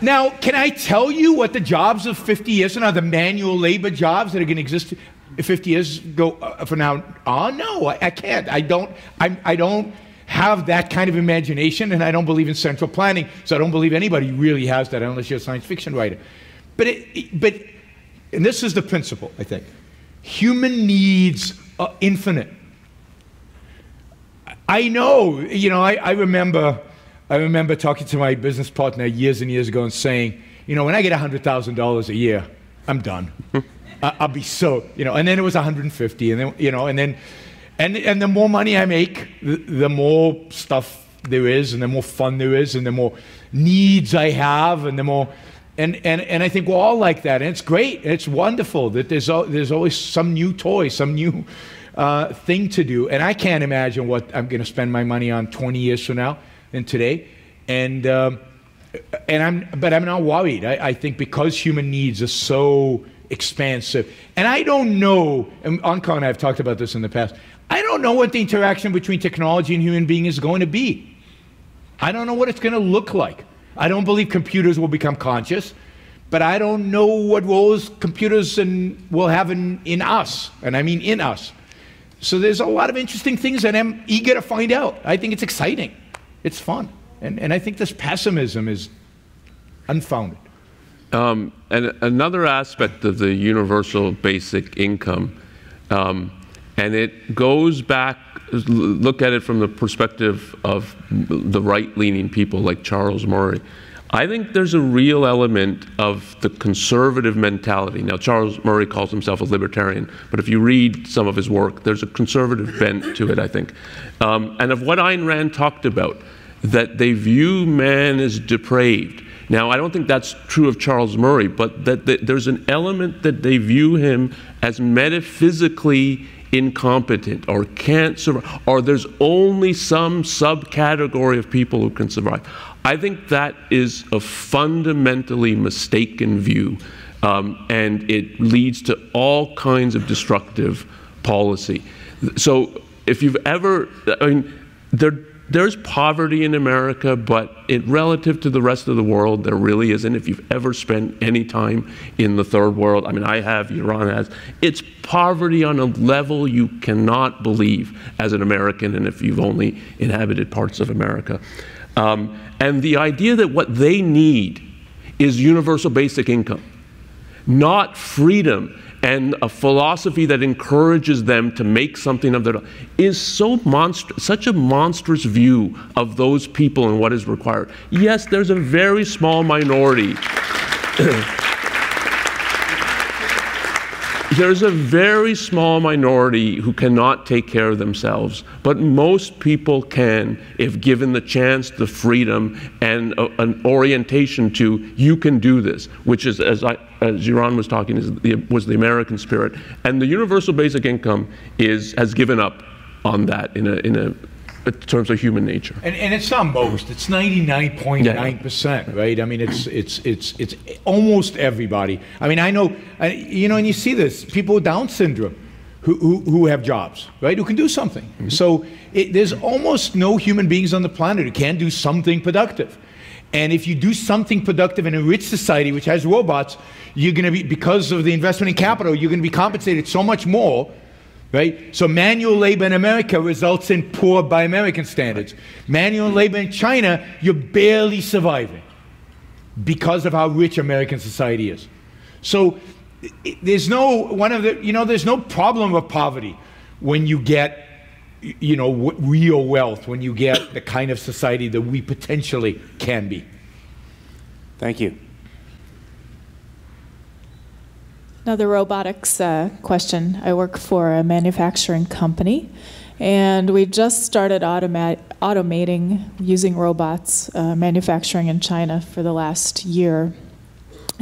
now, can I tell you what the jobs of 50 years from now, the manual labor jobs that are going to exist 50 years go uh, from now on? No, I, I can't. I don't. I, I don't have that kind of imagination, and I don't believe in central planning. So I don't believe anybody really has that unless you're a science fiction writer. But it, but, and this is the principle, I think. Human needs are infinite. I know, you know, I, I remember, I remember talking to my business partner years and years ago and saying, you know, when I get $100,000 a year, I'm done. I'll be so, you know, and then it was 150 and then, you know, and then, and, and the more money I make, the, the more stuff there is and the more fun there is and the more needs I have and the more, and, and, and I think we're all like that. And it's great. It's wonderful that there's, al- there's always some new toy, some new uh, thing to do. And I can't imagine what I'm going to spend my money on 20 years from now than today. And, um, and I'm, but I'm not worried. I, I think because human needs are so expansive. And I don't know, and Onkar and I have talked about this in the past, I don't know what the interaction between technology and human being is going to be. I don't know what it's going to look like. I don't believe computers will become conscious, but I don't know what roles computers and will have in, in us, and I mean in us. So there's a lot of interesting things that I'm eager to find out. I think it's exciting. It's fun. And, and I think this pessimism is unfounded. Um, and another aspect of the universal basic income, um, and it goes back, look at it from the perspective of the right leaning people like Charles Murray. I think there's a real element of the conservative mentality. Now, Charles Murray calls himself a libertarian, but if you read some of his work, there's a conservative bent to it, I think. Um, and of what Ayn Rand talked about, that they view man as depraved. Now, I don't think that's true of Charles Murray, but that, that there's an element that they view him as metaphysically incompetent or can't survive, or there's only some subcategory of people who can survive. I think that is a fundamentally mistaken view, um, and it leads to all kinds of destructive policy. So, if you've ever, I mean, there, there's poverty in America, but it, relative to the rest of the world, there really isn't. If you've ever spent any time in the third world, I mean, I have, Yaron has, it's poverty on a level you cannot believe as an American, and if you've only inhabited parts of America. Um, and the idea that what they need is universal basic income, not freedom and a philosophy that encourages them to make something of their is so monst- such a monstrous view of those people and what is required. Yes, there's a very small minority. There's a very small minority who cannot take care of themselves, but most people can if given the chance, the freedom, and a, an orientation to you can do this, which is, as, I, as Yaron was talking, is the, was the American spirit. And the universal basic income is, has given up on that in a, in a in terms of human nature. And, and it's not most, it's 99.9%, right? I mean, it's, it's, it's, it's almost everybody. I mean, I know, I- you know, and you see this, people with Down syndrome who, who, who have jobs, right, who can do something. Mm-hmm. So it, there's almost no human beings on the planet who can do something productive. And if you do something productive in a rich society which has robots, you're going to be, because of the investment in capital, you're going to be compensated so much more right? So manual labor in America results in poor by American standards. Manual labor in China, you're barely surviving because of how rich American society is. So there's no one of the you know there's no problem of poverty when you get you know real wealth when you get the kind of society that we potentially can be. Thank you. Another robotics uh, question. I work for a manufacturing company, and we just started automat- automating using robots uh, manufacturing in China for the last year.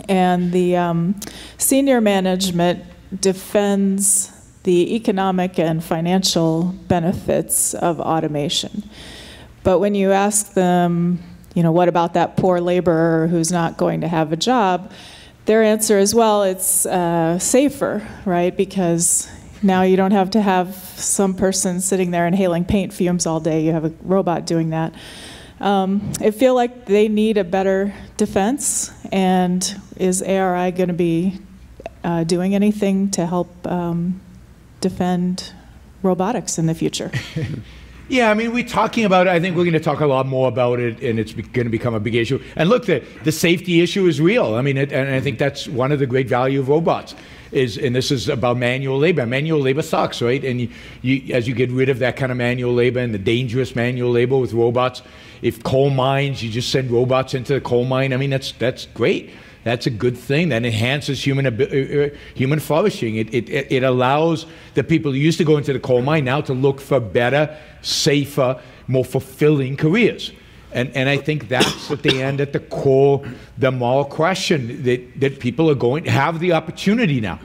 And the um, senior management defends the economic and financial benefits of automation. But when you ask them, you know, what about that poor laborer who's not going to have a job? Their answer is, well, it's uh, safer, right? Because now you don't have to have some person sitting there inhaling paint fumes all day. You have a robot doing that. Um, I feel like they need a better defense, and is ARI going to be uh, doing anything to help um, defend robotics in the future? Yeah, I mean, we're talking about it. I think we're going to talk a lot more about it, and it's going to become a big issue. And look, the, the safety issue is real. I mean, it, and I think that's one of the great value of robots. Is and this is about manual labor. Manual labor sucks, right? And you, you, as you get rid of that kind of manual labor and the dangerous manual labor with robots, if coal mines, you just send robots into the coal mine. I mean, that's that's great. That's a good thing. That enhances human uh, uh, human flourishing. It, it, it allows the people who used to go into the coal mine now to look for better, safer, more fulfilling careers. And, and I think that's at the end, at the core, the moral question that, that people are going to have the opportunity now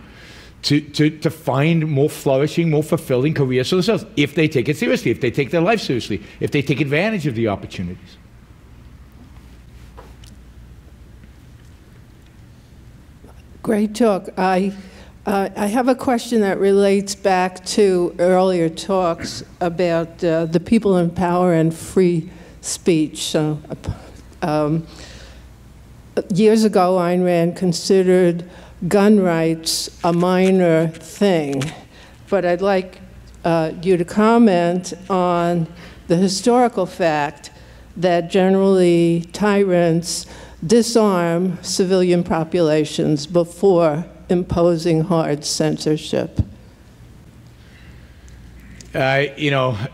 to, to, to find more flourishing, more fulfilling careers for themselves if they take it seriously, if they take their life seriously, if they take advantage of the opportunities. Great talk. I, uh, I have a question that relates back to earlier talks about uh, the people in power and free speech. So, um, years ago, Ayn Rand considered gun rights a minor thing, but I'd like uh, you to comment on the historical fact that generally tyrants disarm civilian populations before imposing hard censorship. Uh, you know,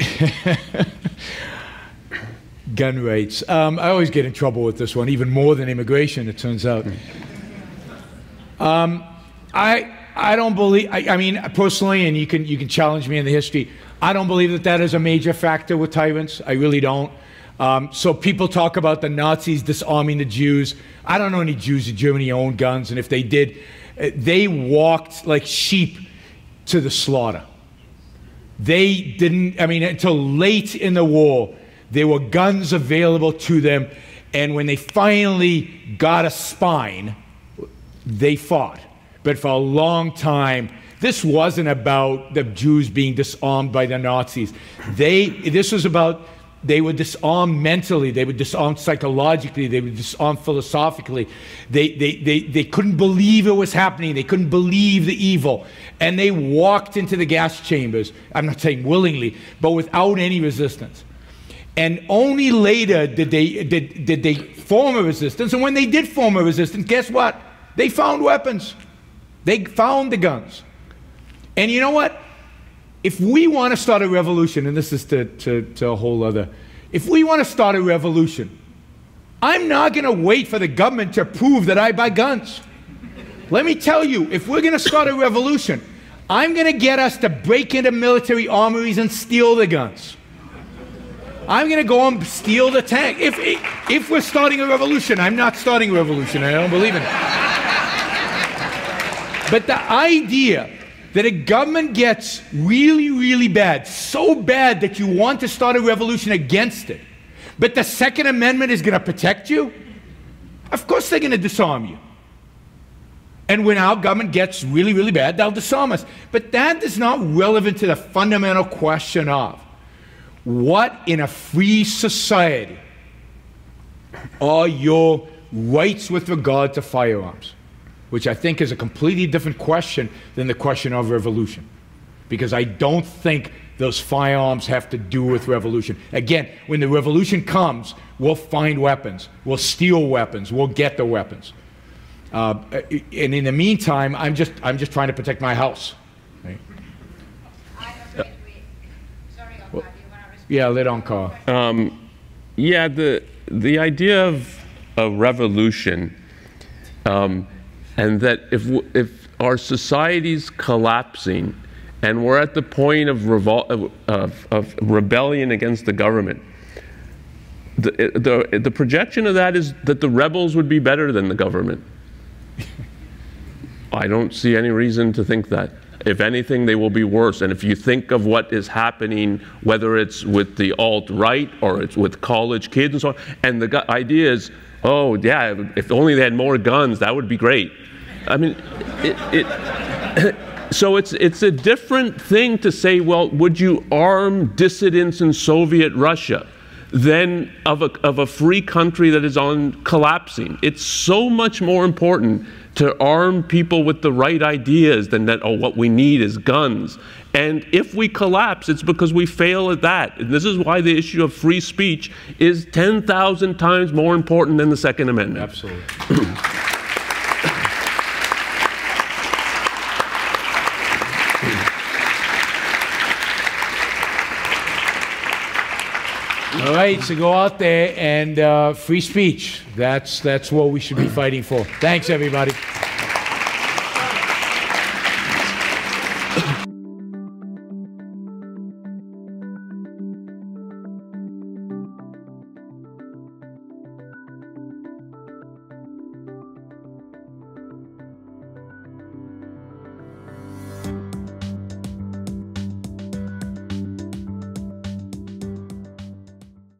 gun rights. Um, I always get in trouble with this one, even more than immigration, it turns out. Um, I, I don't believe, I, I mean, personally, and you can, you can challenge me in the history, I don't believe that that is a major factor with tyrants. I really don't. Um, so people talk about the Nazis disarming the Jews. I don't know any Jews in Germany owned guns, and if they did, uh, they walked like sheep to the slaughter. They didn't, I mean, until late in the war, there were guns available to them, and when they finally got a spine, they fought. But for a long time, this wasn't about the Jews being disarmed by the Nazis. They, this was about they were disarmed mentally, they were disarmed psychologically, they were disarmed philosophically. They, they, they, they couldn't believe it was happening, they couldn't believe the evil. And they walked into the gas chambers, I'm not saying willingly, but without any resistance. And only later did they, did, did they form a resistance. And when they did form a resistance, guess what? They found weapons. They found the guns. And you know what? If we want to start a revolution, and this is to, to, to a whole other, if we want to start a revolution, I'm not going to wait for the government to prove that I buy guns. Let me tell you, if we're going to start a revolution, I'm going to get us to break into military armories and steal the guns. I'm going to go and steal the tank. If, if we're starting a revolution, I'm not starting a revolution. I don't believe in it. But the idea that a government gets really, really bad, so bad that you want to start a revolution against it, but the Second Amendment is going to protect you, of course they're going to disarm you. And when our government gets really, really bad, they'll disarm us. But that is not relevant to the fundamental question of what in a free society are your rights with regard to firearms? Which I think is a completely different question than the question of revolution. Because I don't think those firearms have to do with revolution. Again, when the revolution comes, we'll find weapons, we'll steal weapons, we'll get the weapons. Uh, and in the meantime, I'm just, I'm just trying to protect my house. Yeah, Onkar. Um, yeah, the the idea of a revolution, um, and that if if our society's collapsing, and we're at the point of, of, of rebellion against the government, the, the, the projection of that is that the rebels would be better than the government. I don't see any reason to think that. If anything, they will be worse. And if you think of what is happening, whether it's with the alt right or it's with college kids and so on, and the idea is, oh, yeah, if only they had more guns, that would be great. I mean, it, it so it's, it's a different thing to say, well, would you arm dissidents in Soviet Russia? than of a, of a free country that is on collapsing. It's so much more important to arm people with the right ideas than that, oh, what we need is guns. And if we collapse, it's because we fail at that. And this is why the issue of free speech is 10,000 times more important than the Second Amendment. Absolutely. All right, so go out there and uh, free speech. That's, that's what we should be fighting for. Thanks, everybody.